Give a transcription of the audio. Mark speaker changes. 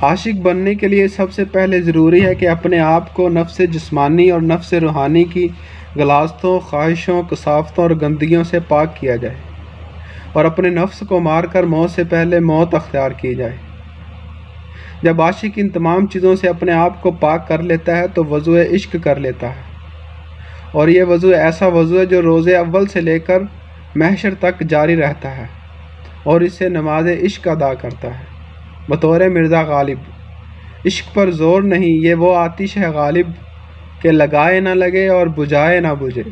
Speaker 1: आशिक बनने के लिए सबसे पहले ज़रूरी है कि अपने आप को नफ्स जिस्मानी और नफ्स रूहानी की गलास्तों, ख्वाहिशों कसाफ़तों और गंदगियों से पाक किया जाए और अपने नफ्स को मार कर मौत से पहले मौत अख्तियार की जाए। जब आशिक इन तमाम चीज़ों से अपने आप को पाक कर लेता है तो वज़ू इश्क कर लेता है। और ये वज़ू ऐसा वज़ू है जो रोज़े अव्वल से लेकर महशर तक जारी रहता है और इससे नमाज़ इश्क अदा करता है। बतौर मिर्ज़ा गालिब। इश्क पर ज़ोर नहीं, ये वो आतिश है गालिब, के लगाए ना लगे और बुझाए ना बुझे।